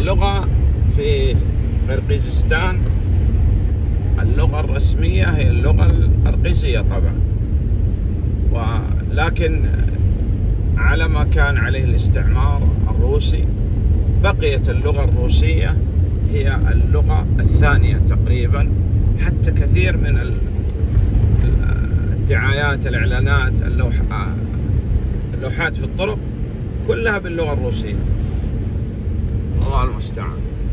اللغة في قرقيزستان. اللغة الرسمية هي اللغة القرقيزية طبعا. ولكن على ما كان عليه الاستعمار الروسي بقيت اللغة الروسية هي اللغة الثانية تقريبا. حتى كثير من الدعايات الإعلانات اللوح اللوحات في الطرق كلها باللغة الروسية. المستعان